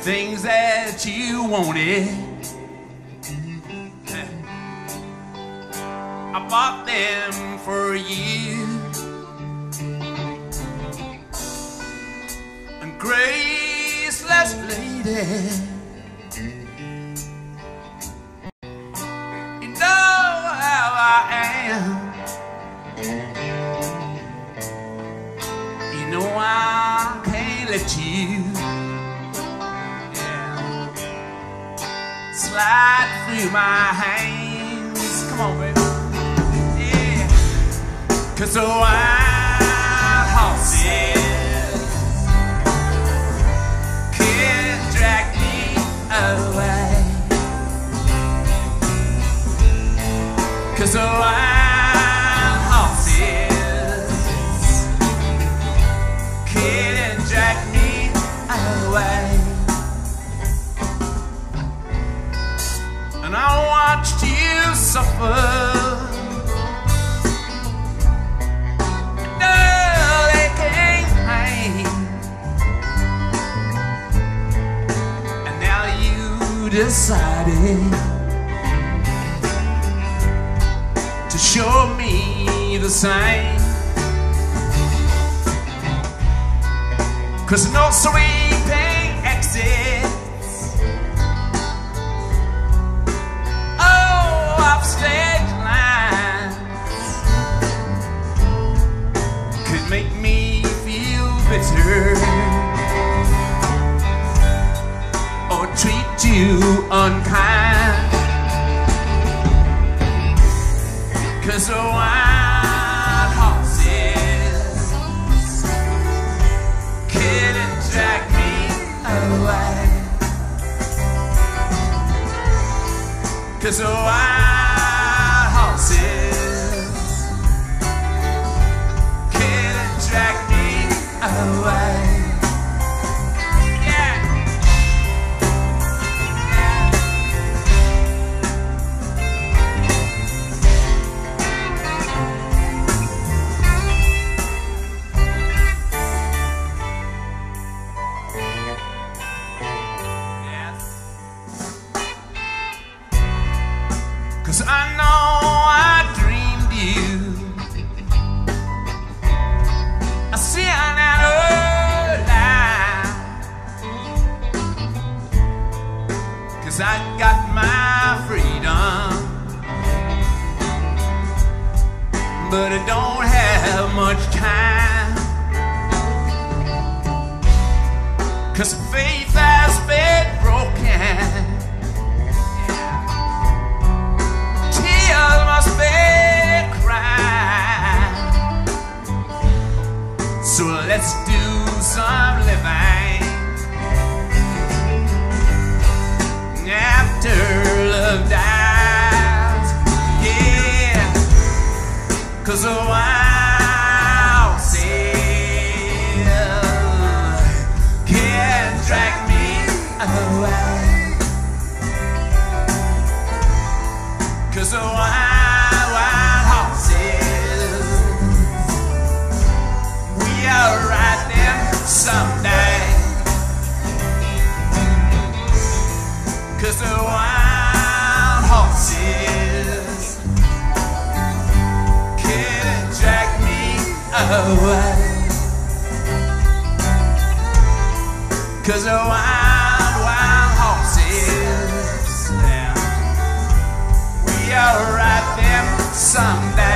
things that you wanted, I bought them for you. And graceless lady. You know slide through my hands. Come on, baby. Yeah. Cause the wild horses can't drag me away. Cause the wild horses can't drag me away. And I watched you suffer. And now you decided. to show me the same. Cause no sweeping. Oh, upstage lines could make me feel bitter or treat you unkind. Cause the wild horses couldn't drag me away. Cause the wild away. away. Cause the wild, wild horses, is We ought to ride them someday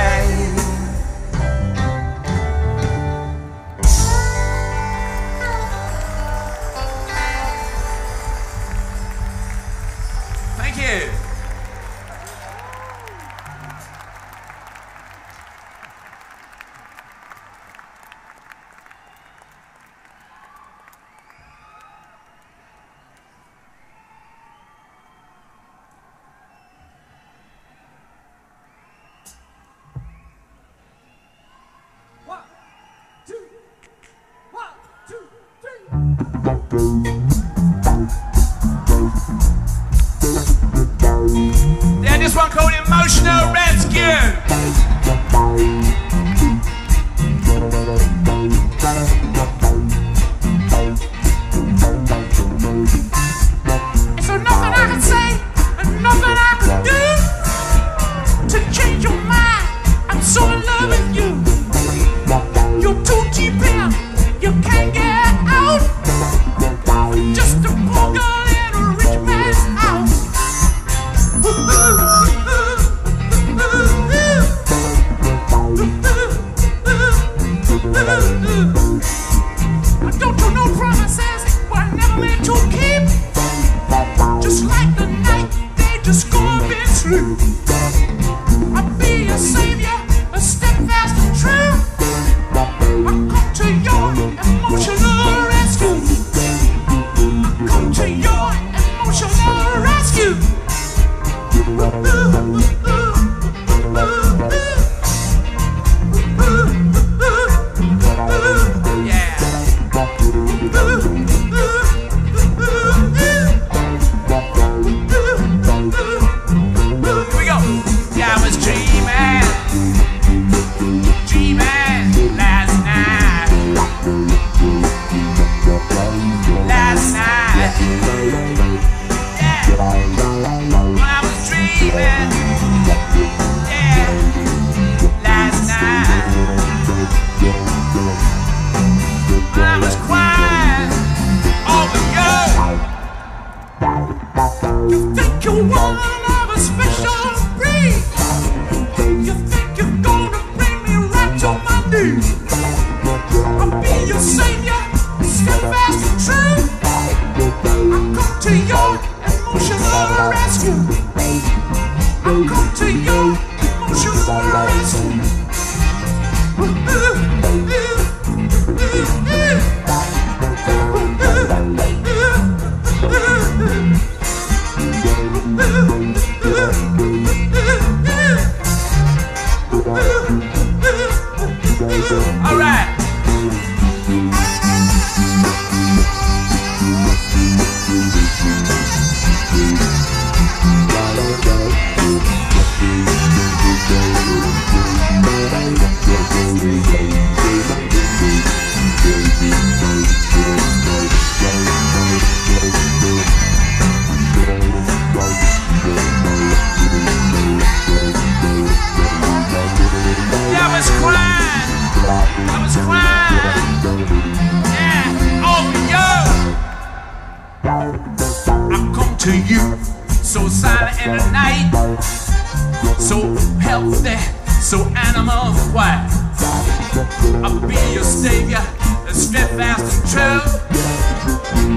tell.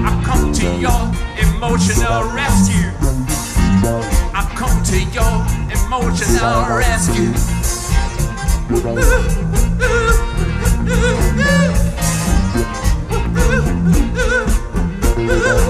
I've come to your emotional rescue. I've come to your emotional rescue. Ooh, ooh, ooh,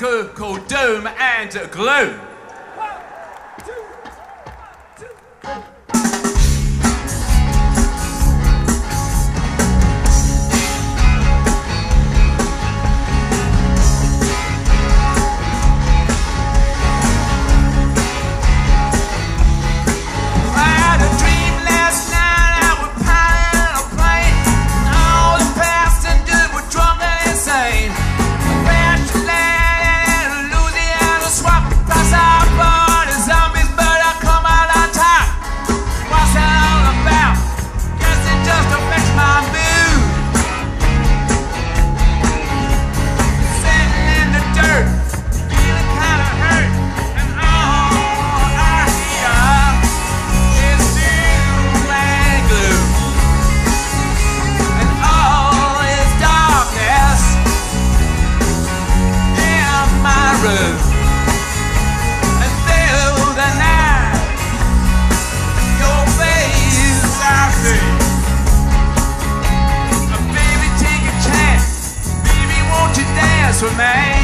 Called Doom and Gloom. to me.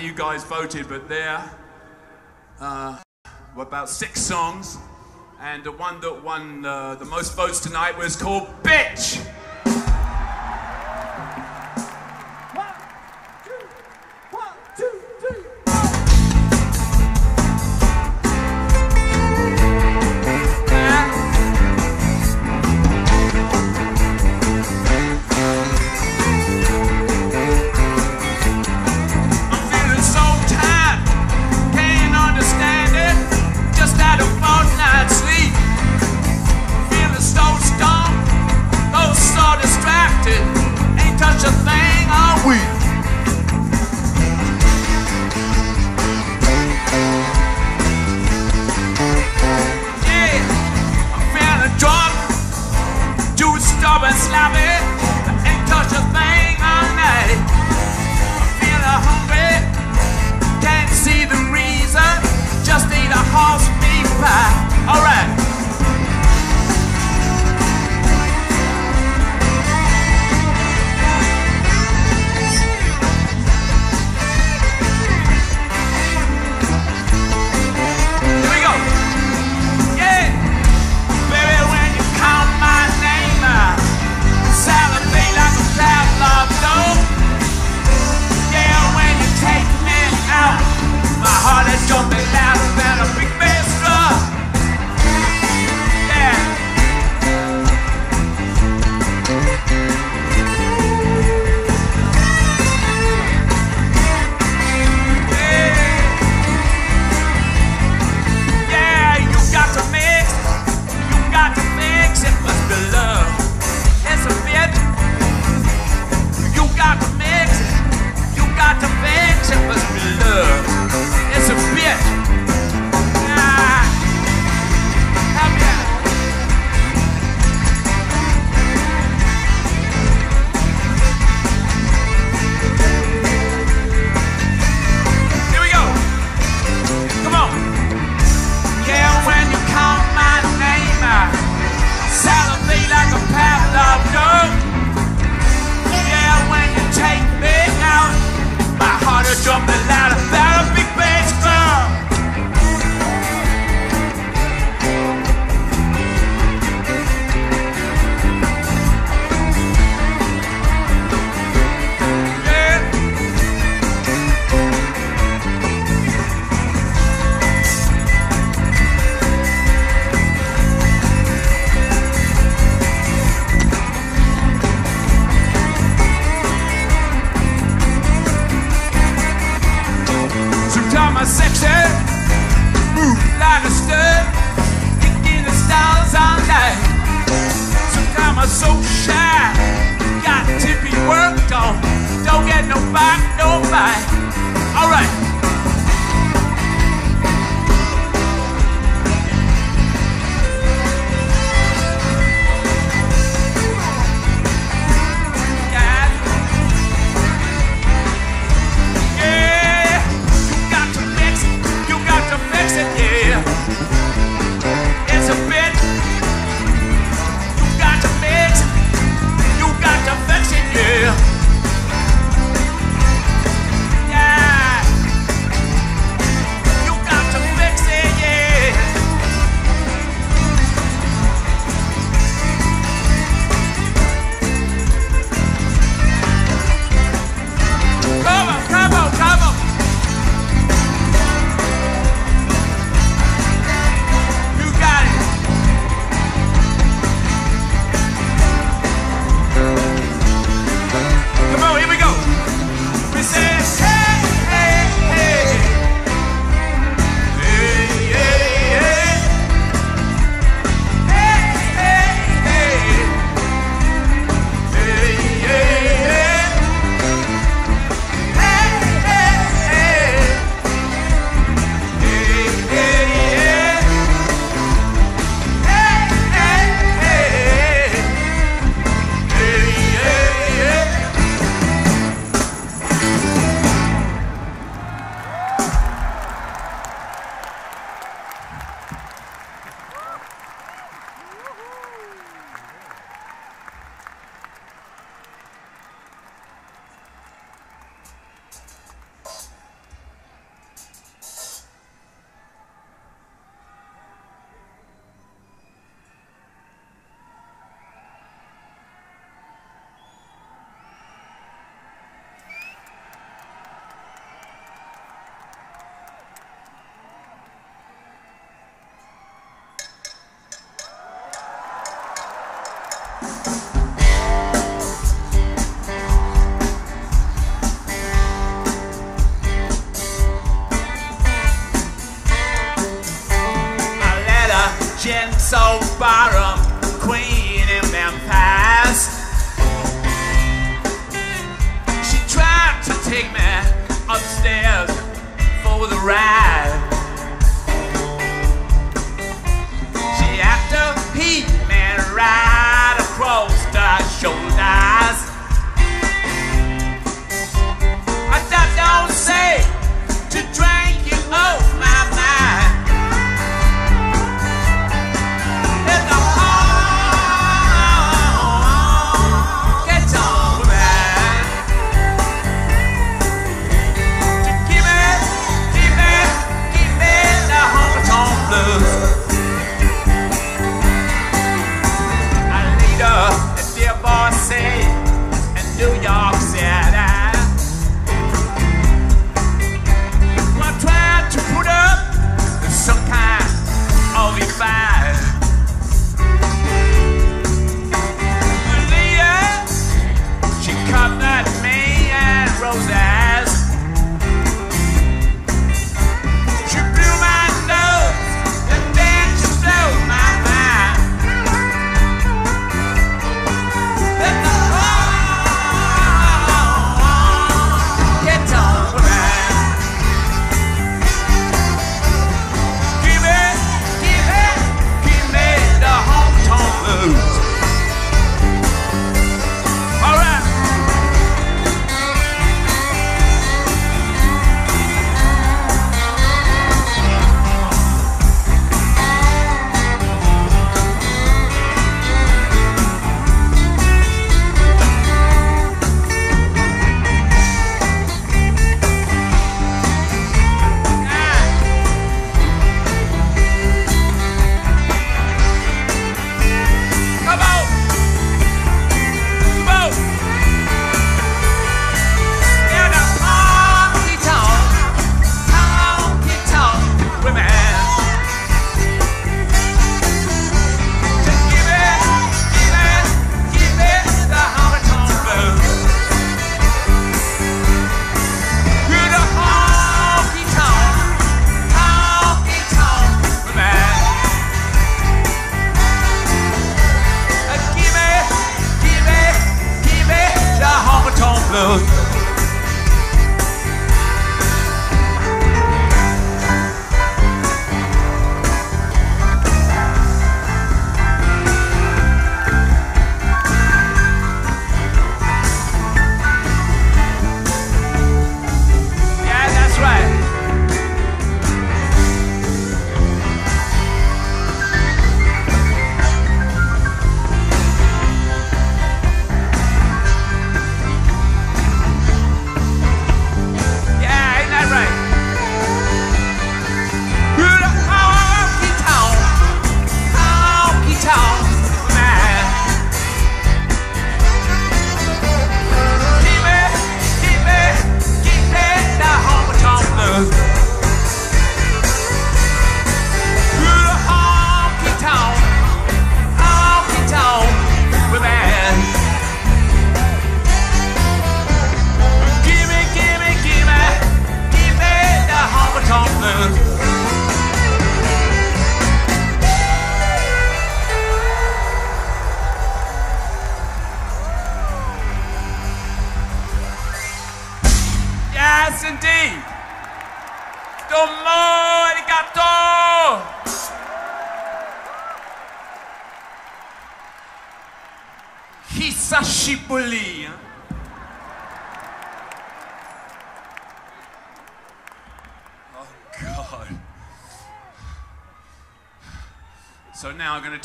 many of you guys voted, but there uh, were about six songs, and the one that won uh, the most votes tonight was called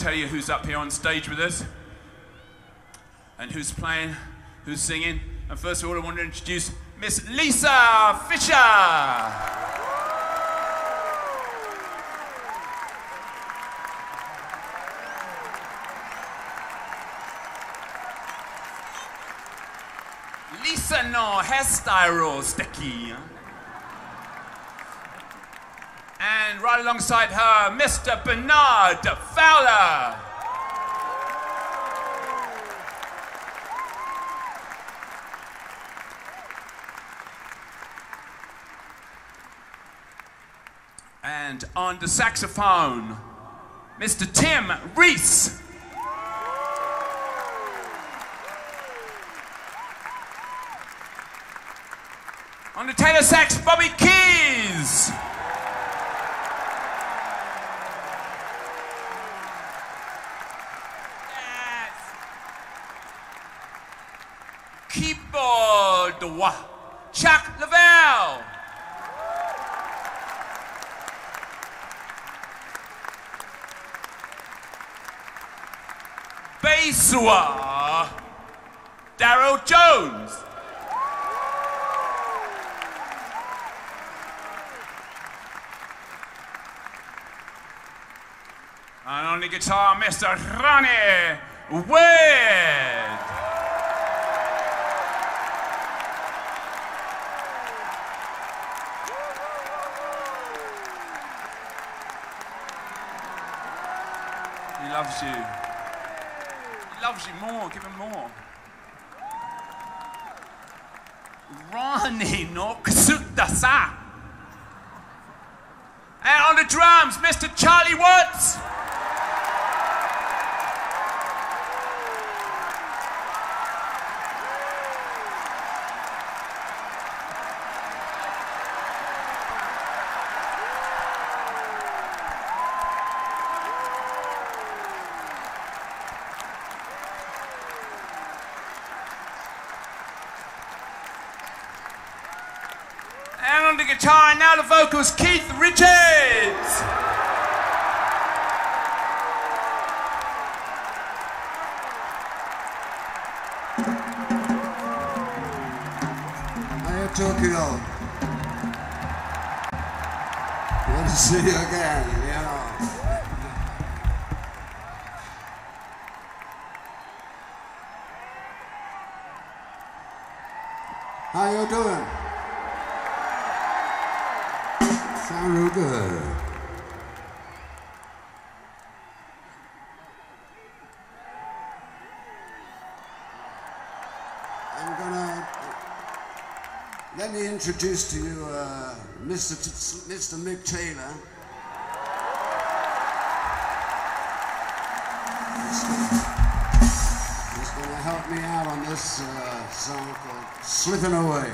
tell you who's up here on stage with us and who's playing, who's singing. And first of all, I want to introduce Miss Lisa Fischer. Lisa no hairstyles, Decky. And right alongside her, Mr. Bernard Fowler. And on the saxophone, Mr. Tim Ries. On the tenor sax, Bobby Keys. Keyboard, Chuck Leavell. Basswa, Darryl Jones. And on the guitar, Mr. Ronnie Wood. He loves you. He loves you more. Give him more. Ronnie no kusutasa. And on the drums, Mr. Charlie Watts. And on the guitar, and now the vocals, Keith Richards. Hiya, Tokyo. Good to see you again, I'm gonna let me introduce to you uh, Mr. T- Mr. Mick Taylor. He's to help me out on this uh, song called Slipping Away.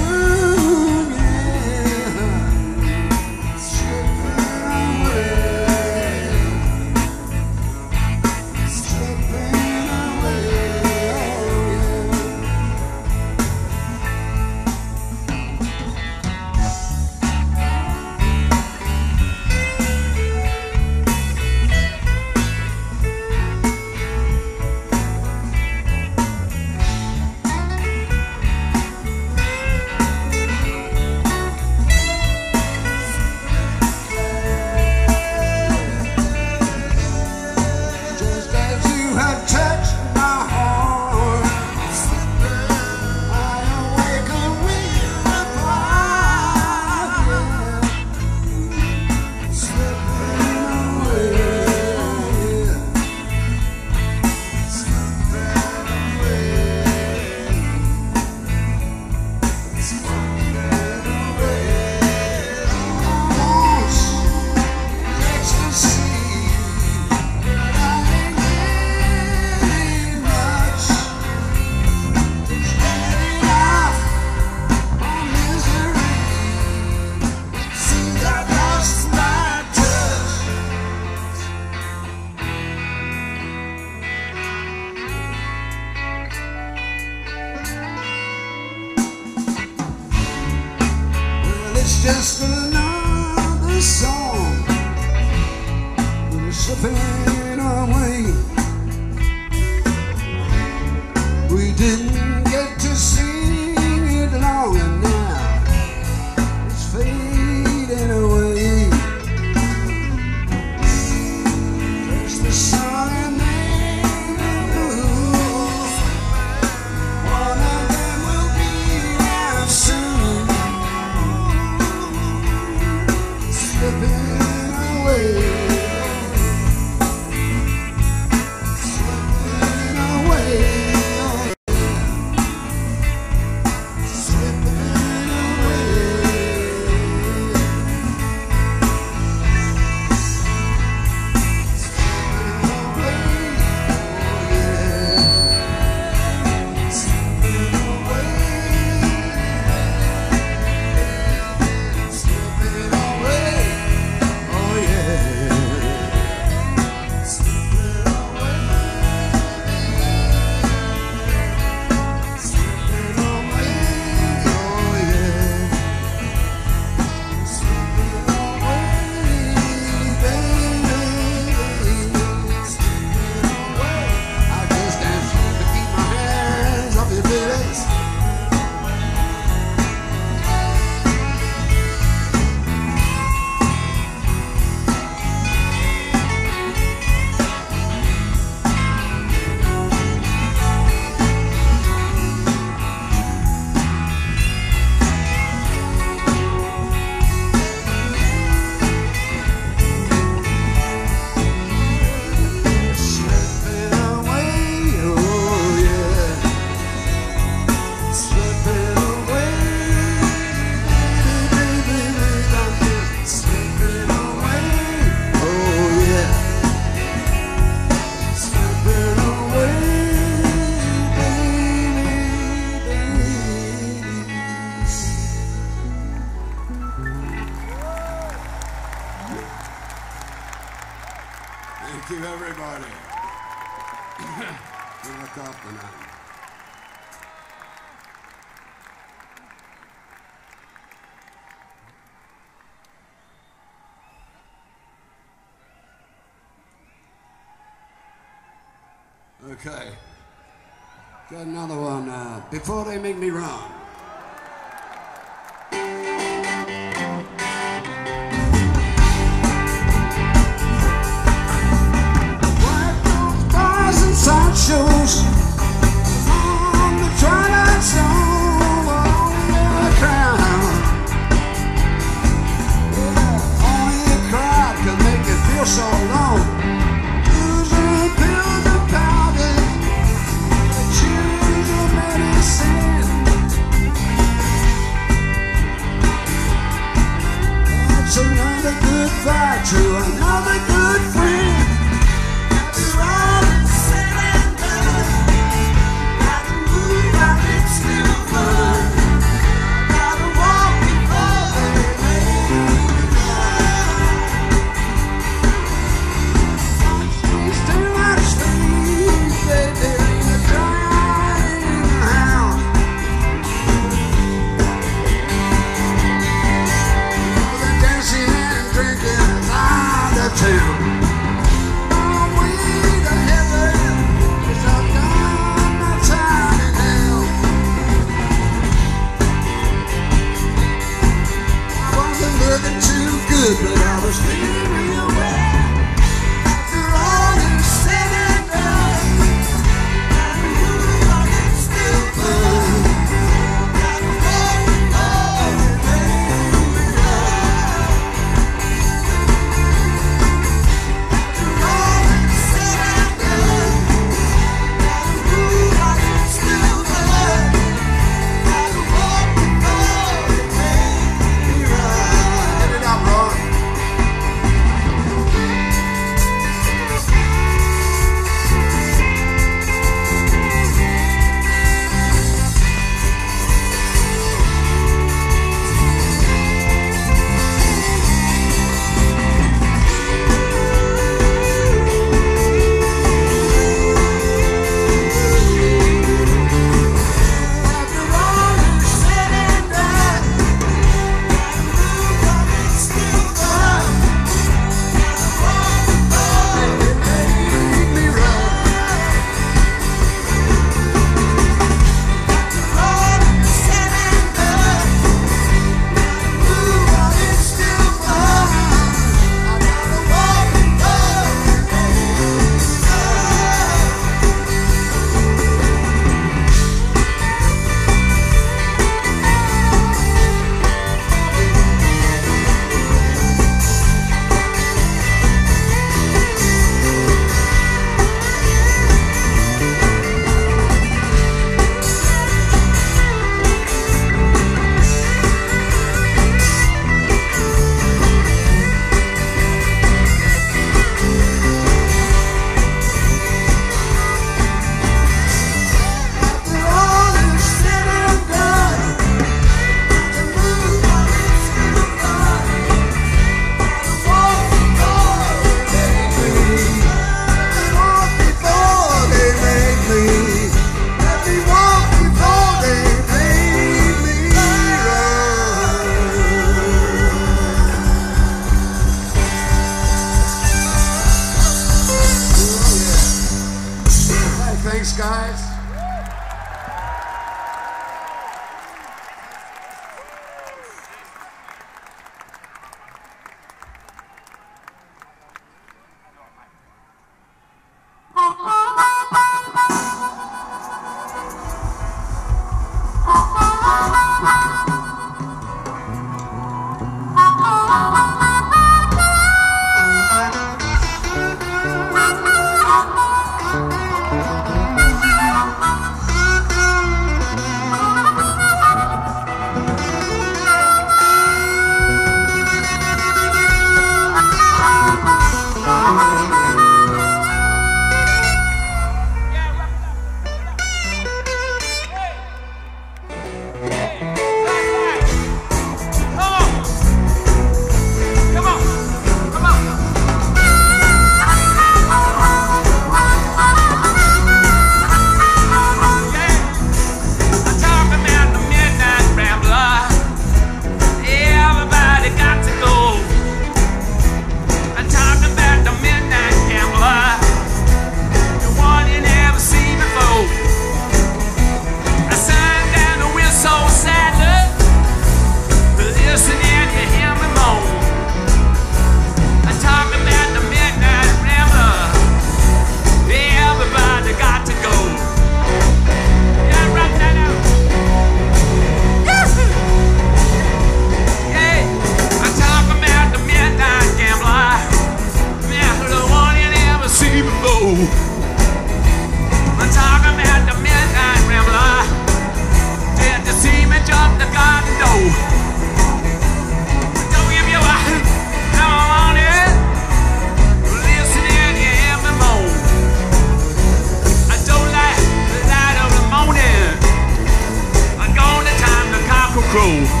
Uh,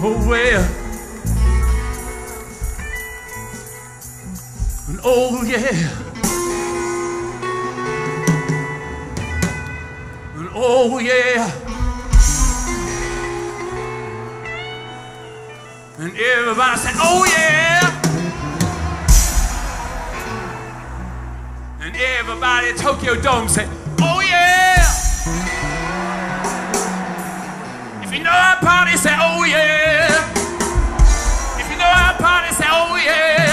Oh, well. And oh, yeah. And oh, yeah. And everybody said, oh, yeah. And everybody at Tokyo Dome said, know our party, say, oh yeah. If you know our party, say, oh yeah.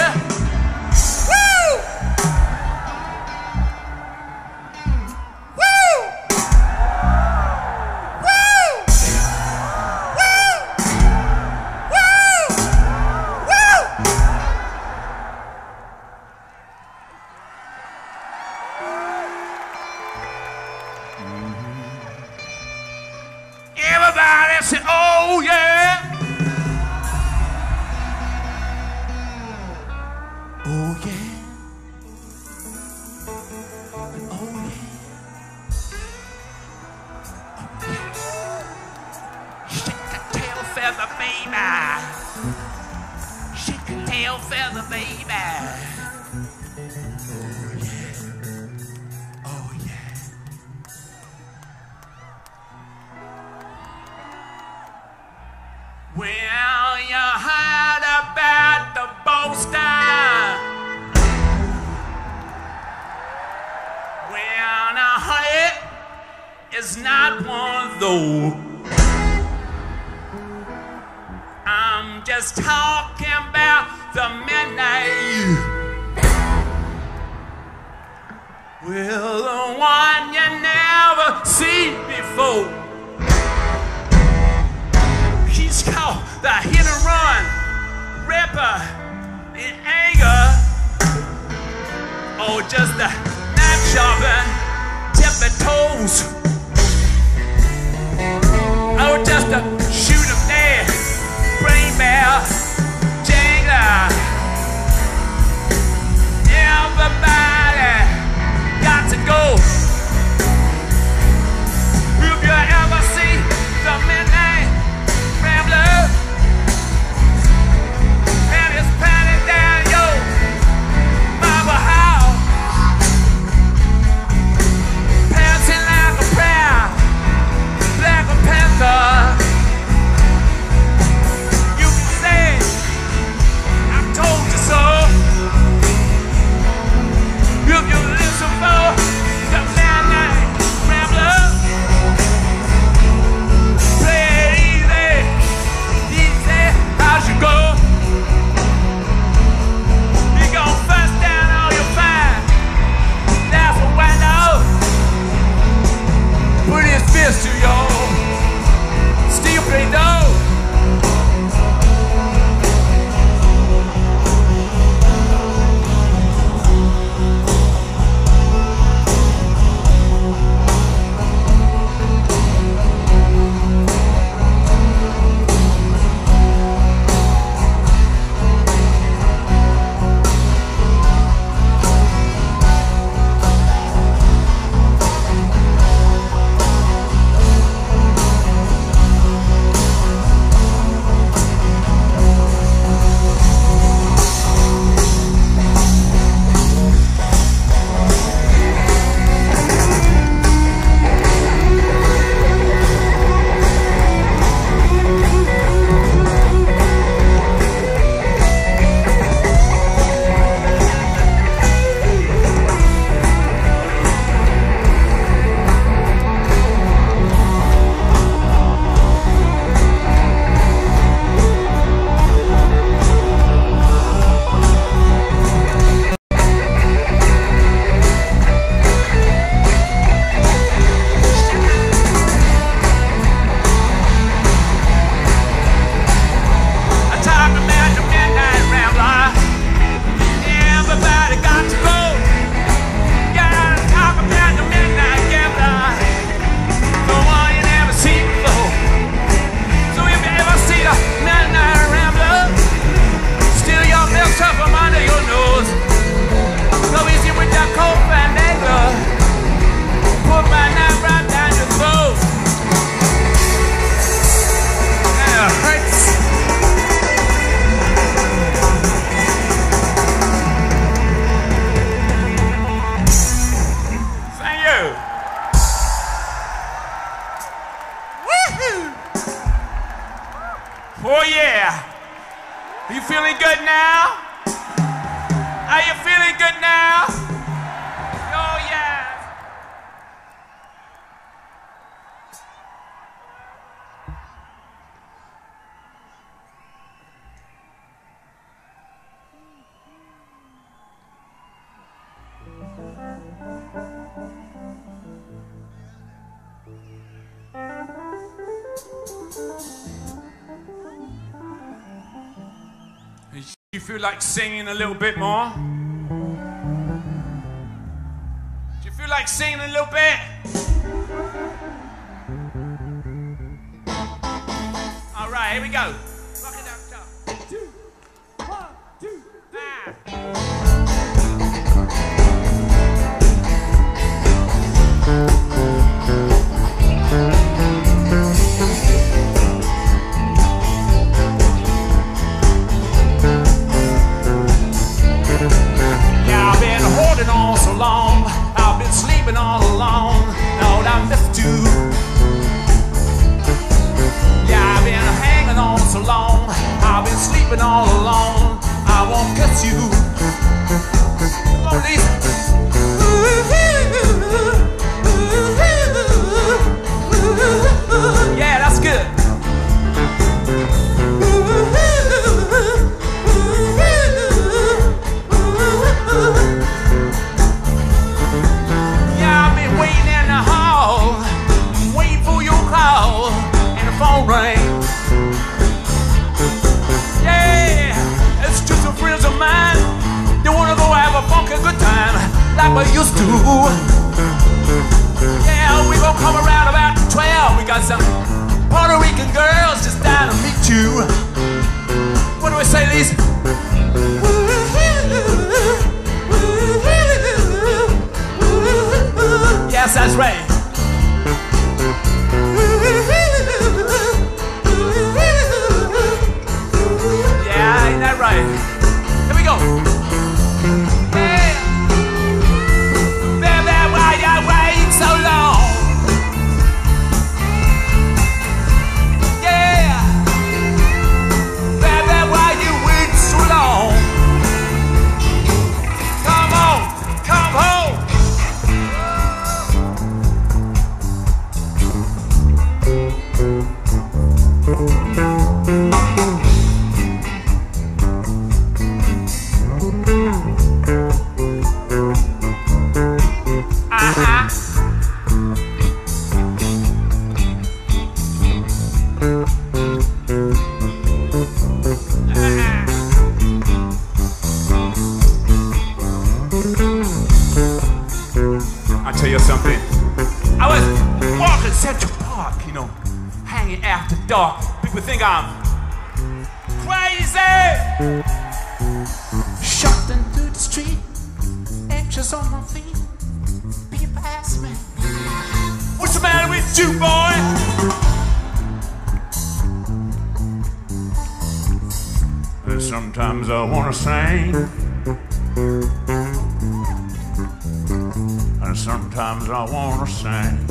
I wanna sing.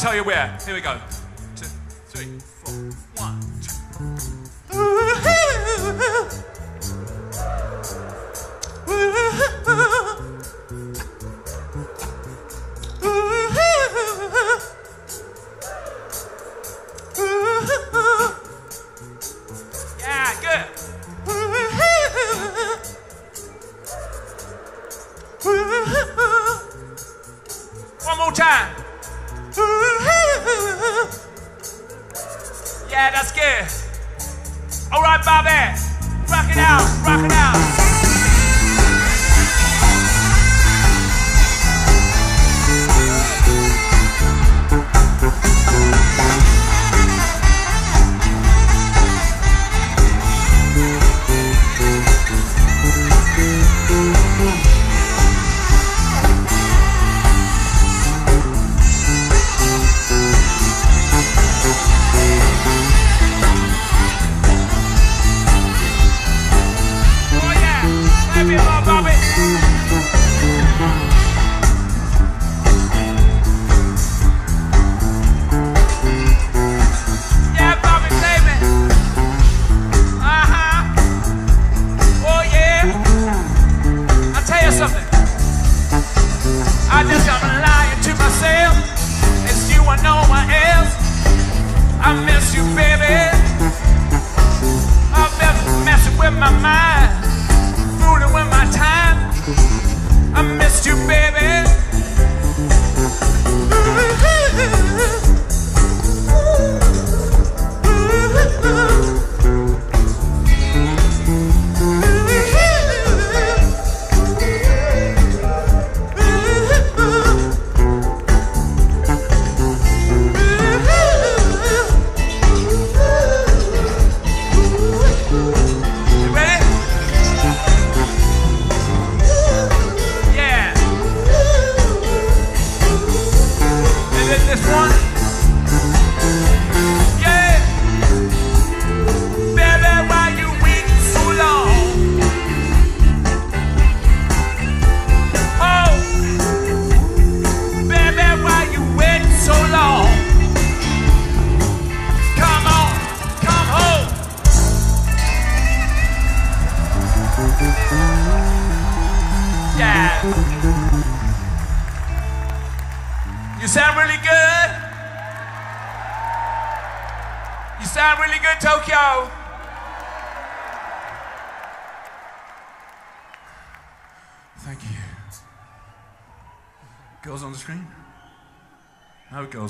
Tell you where. Here we go.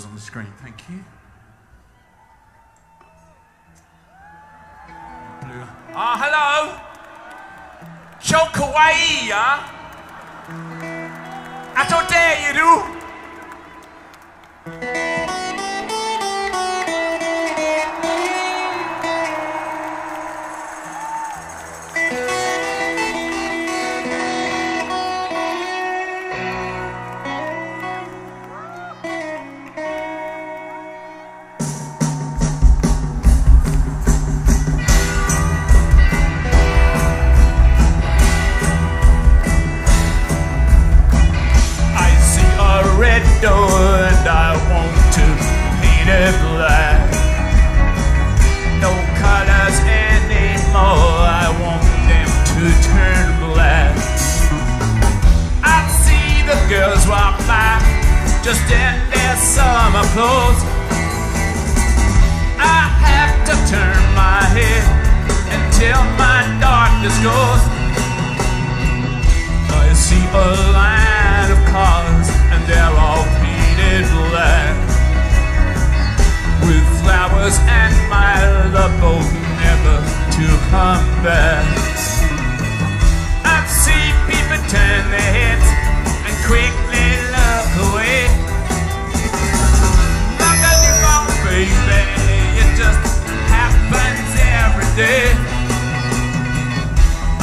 No on the screen, thank you. Blue. Ah, hello. Show kawaii, huh? I don't dare you do. Door and I want to paint it black. No colors anymore, I want them to turn black. I see the girls walk by just in their summer clothes. I have to turn my head until my darkness goes. I see a line of cars and they're all black With flowers and my love both never to come back. I see people turn their heads and quickly look away. New wrong baby, it just happens every day.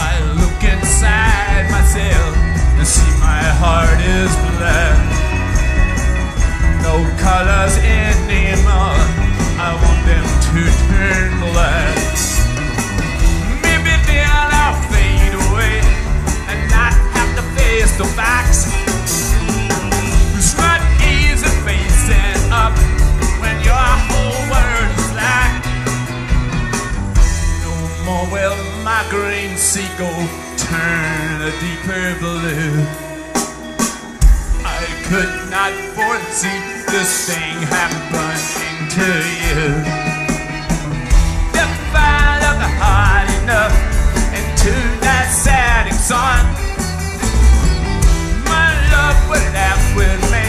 I look inside myself and see my heart is black. No colors anymore. I want them to turn black. Maybe then I'll fade away and not have to face the facts. Not facing up when your whole world is black. No more will my green seagull turn a deeper blue. Could not foresee this thing happening to you. If I look hard enough into that setting sun, my love with me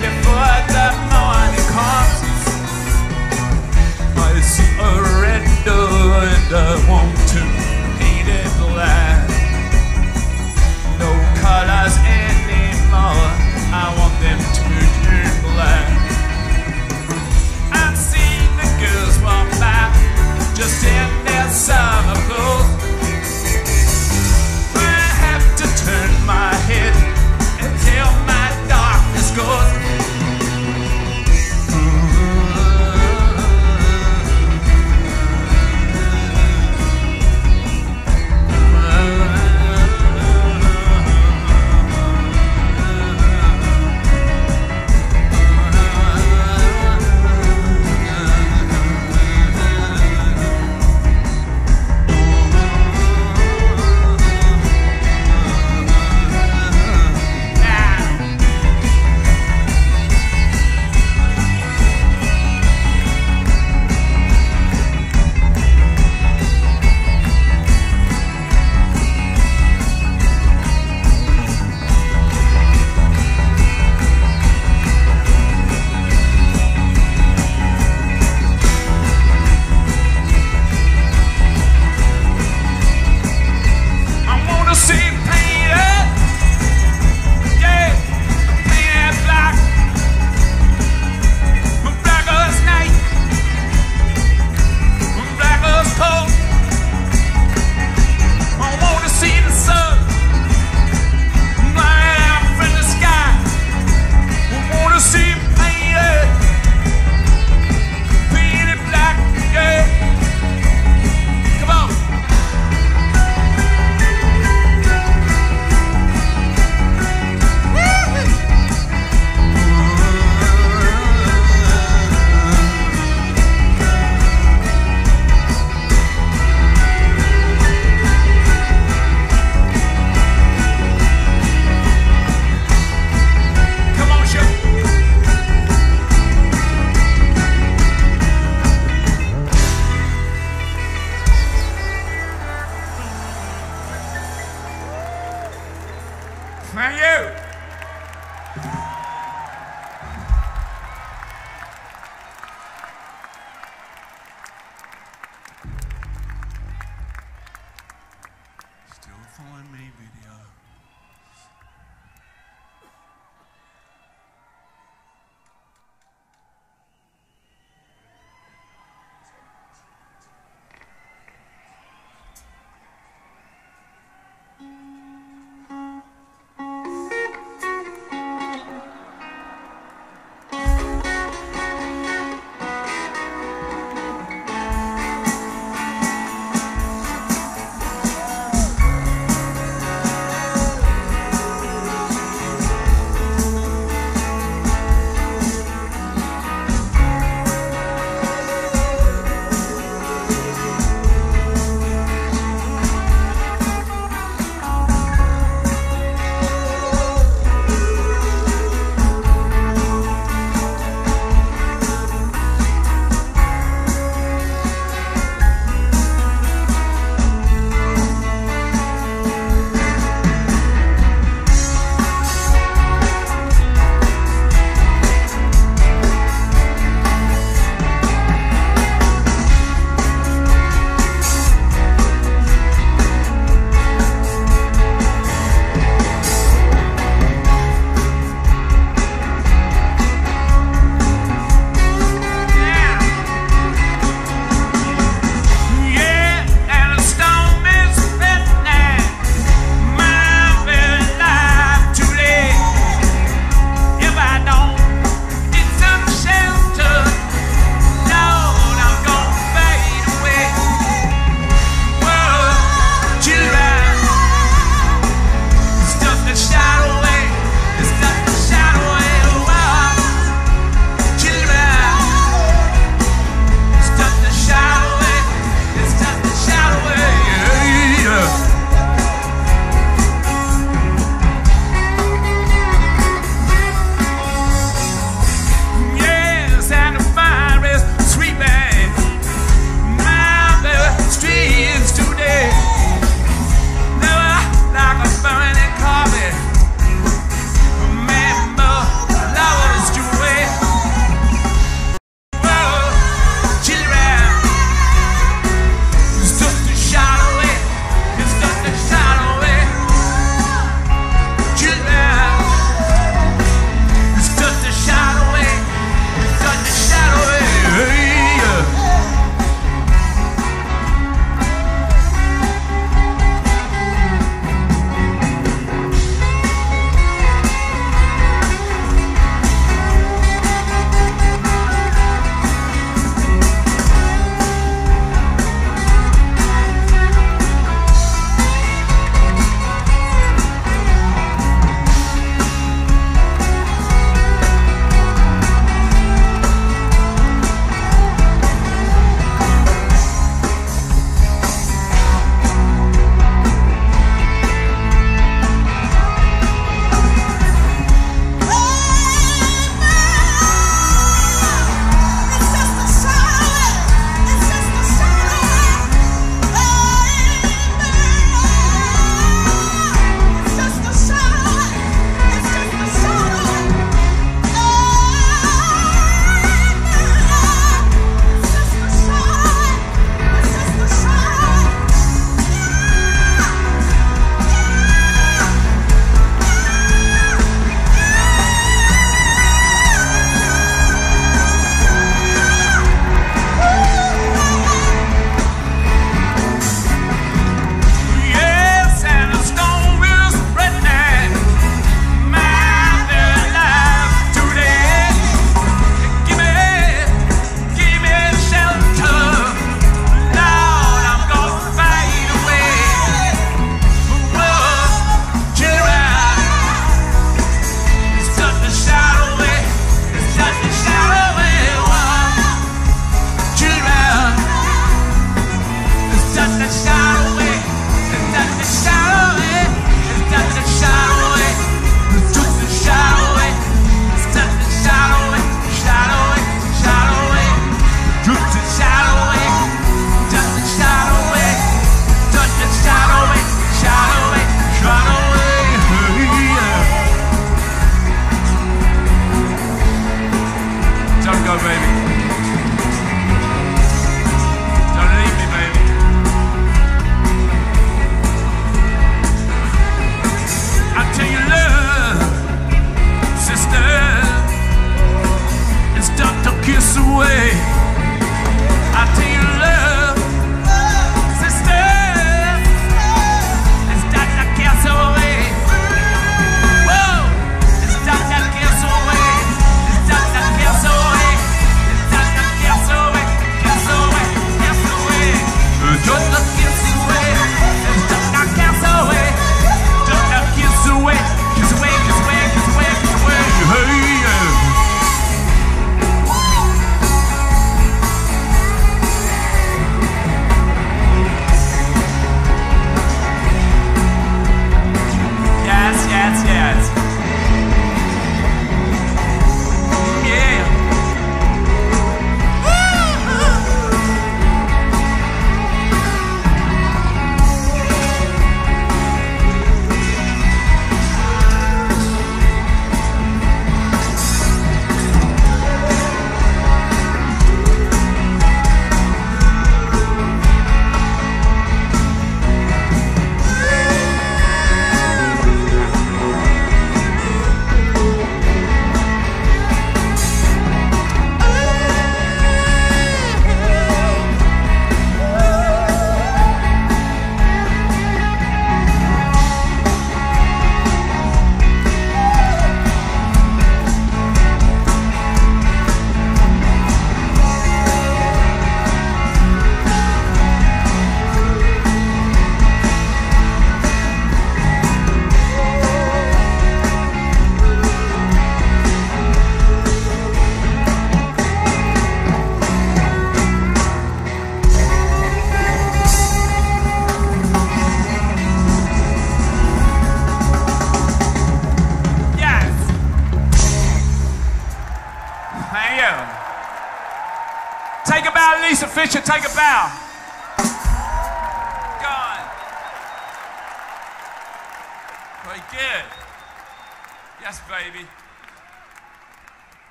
before the morning comes. I see a red door and I want to paint it black. No colors anymore. I want them to turn black. I've the girls walk by just in their summer clothes.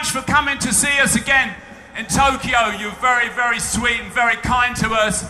much for coming to see us again in Tokyo. You're very, very sweet and very kind to us.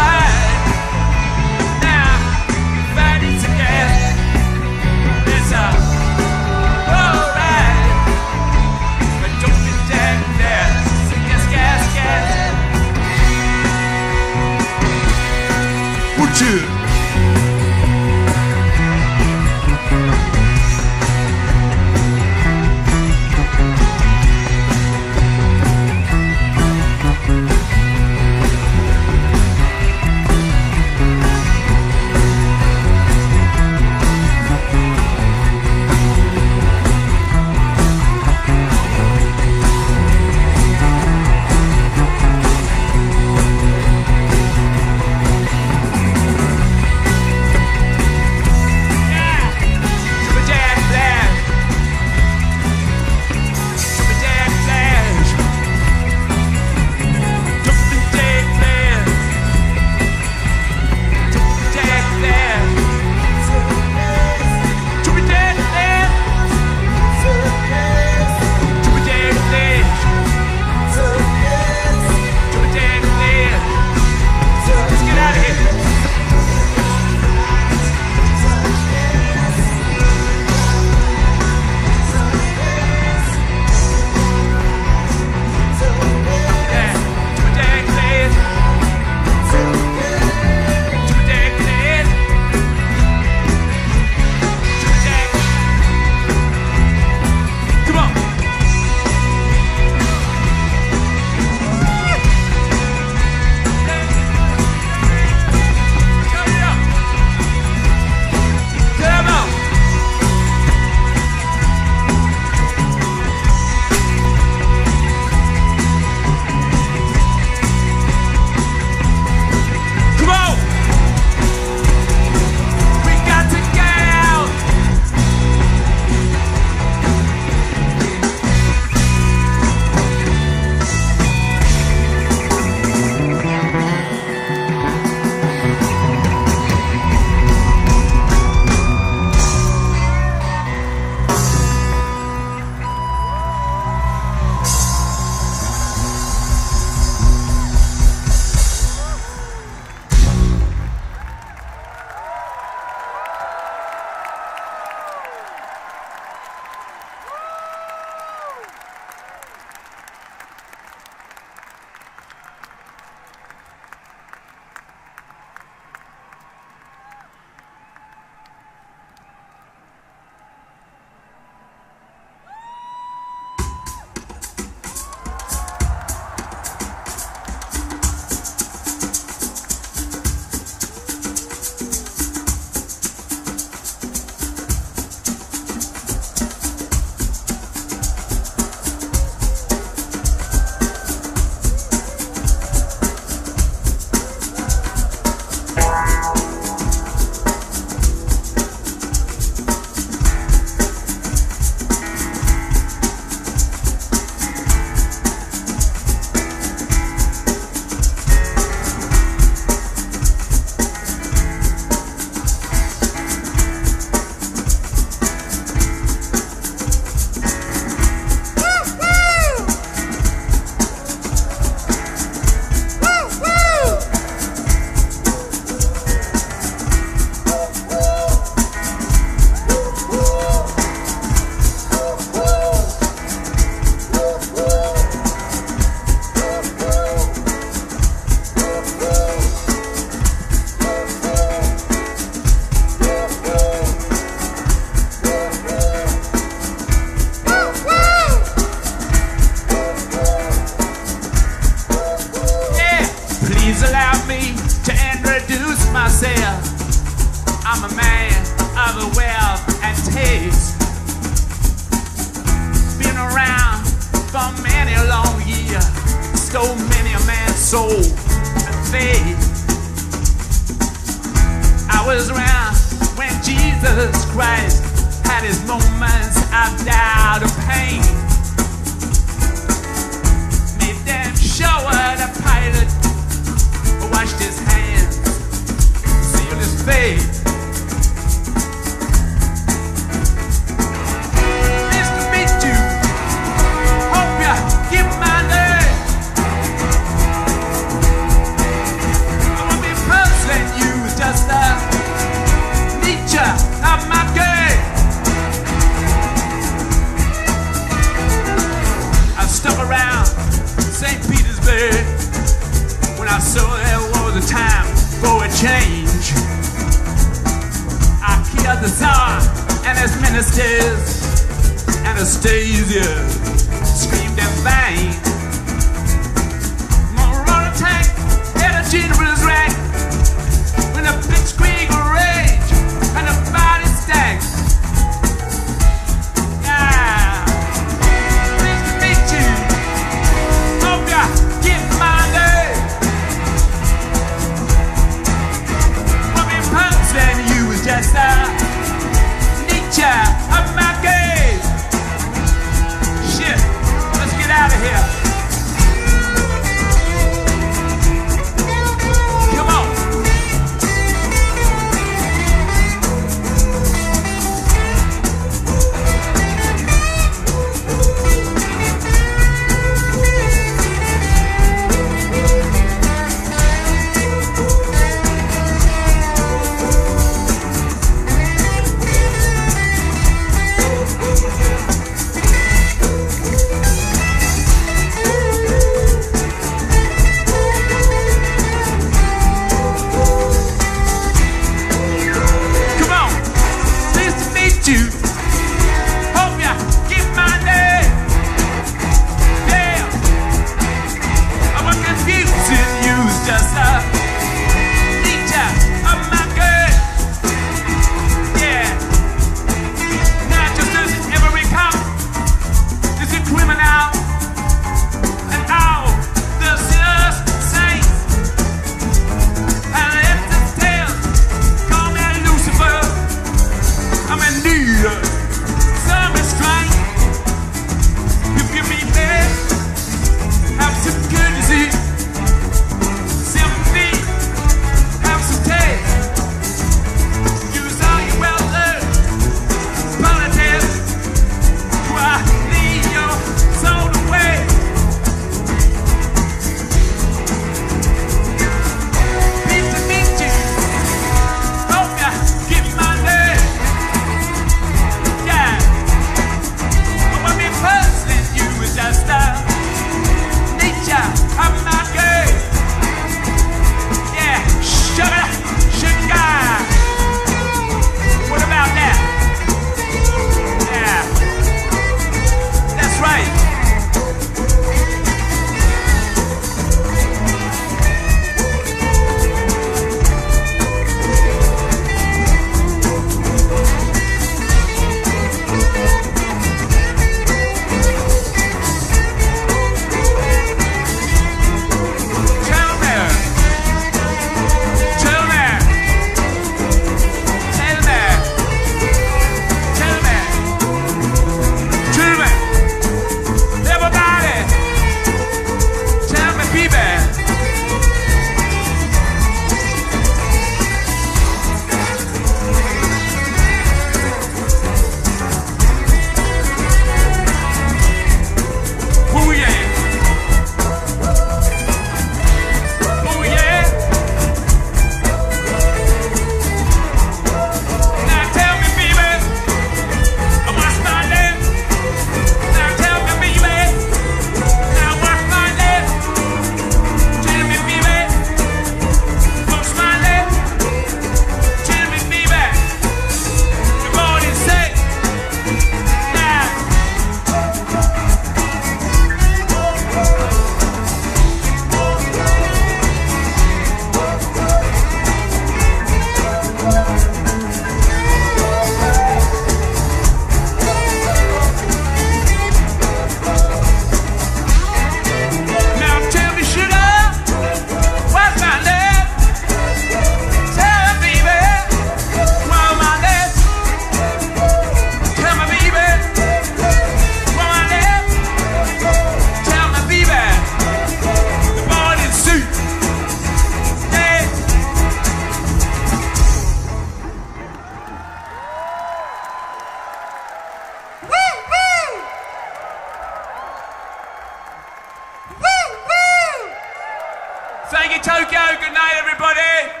Tokyo. Good night, everybody.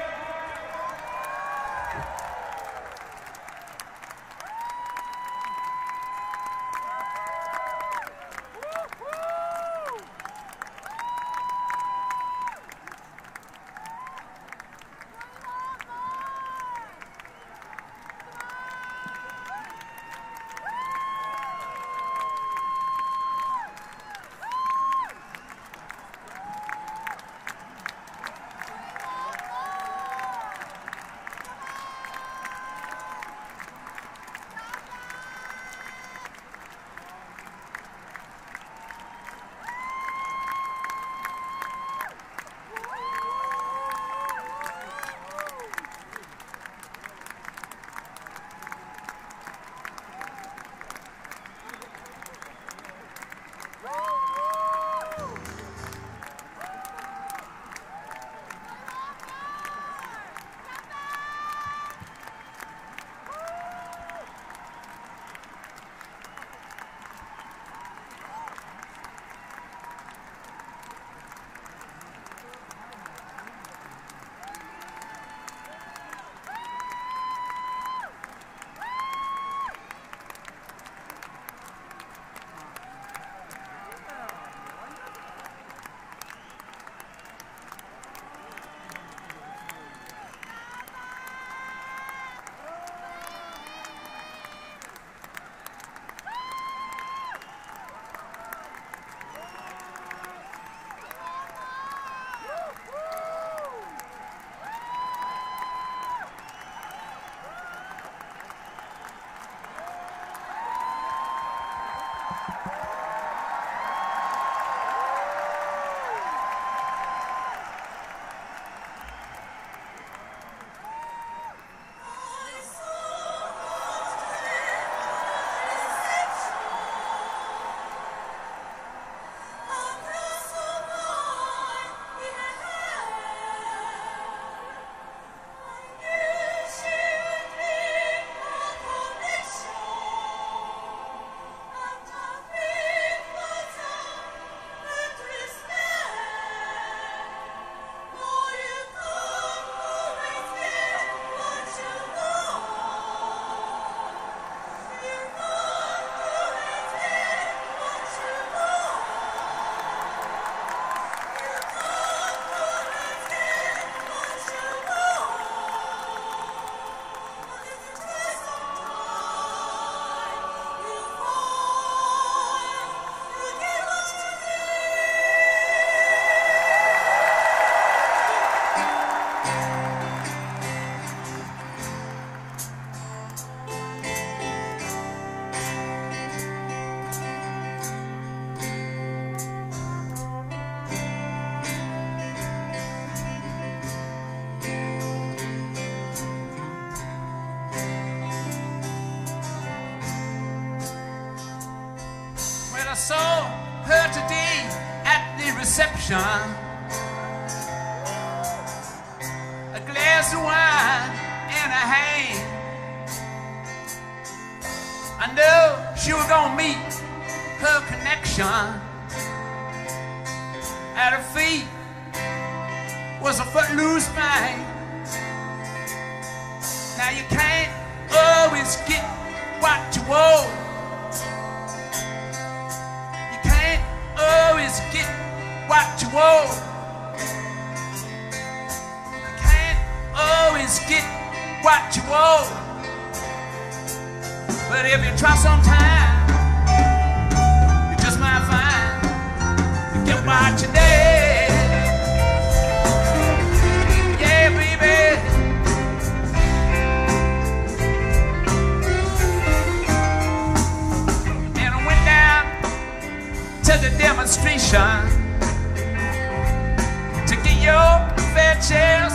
time you want. But if you try sometime, you just might find you get what you need. Yeah, baby. And I went down to the demonstration to get your fair shares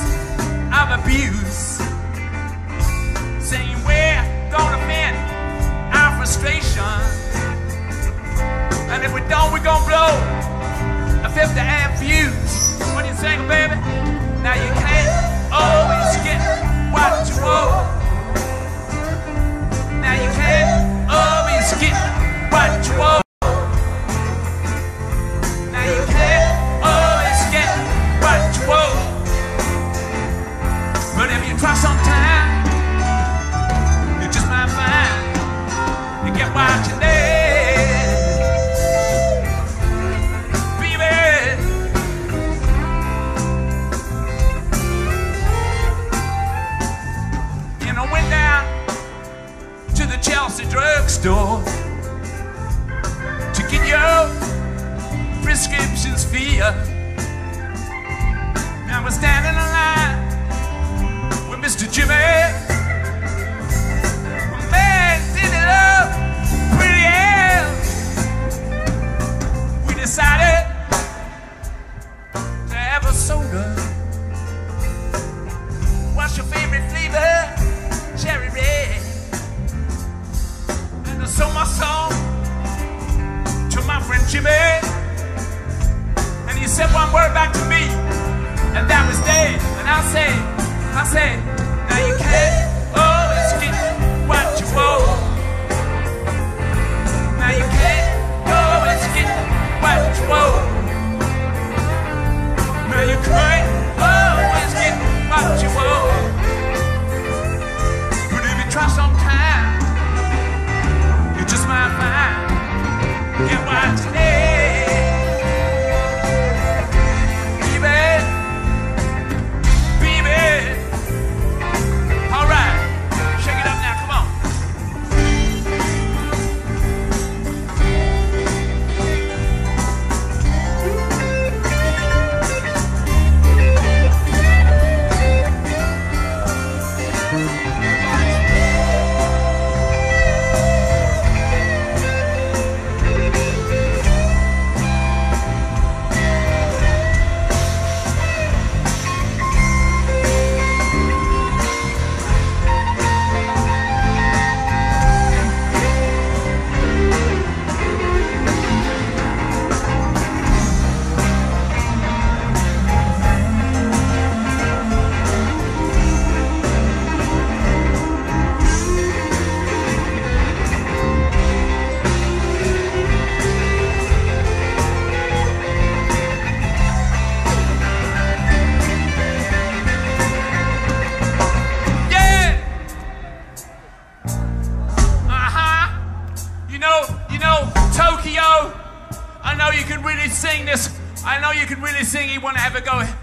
of abuse. Frustration. And if we don't, we're gonna blow a 50 amp fuse. What do you think, baby? Now you can't always get what you want. Now you can't always get what you want. Sing. You